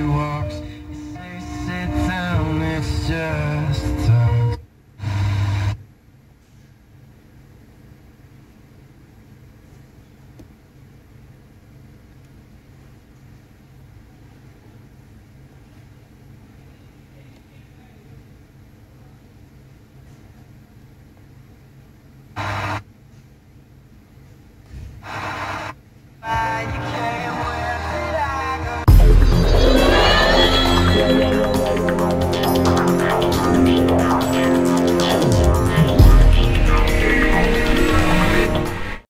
she walks, you say sit down, it's just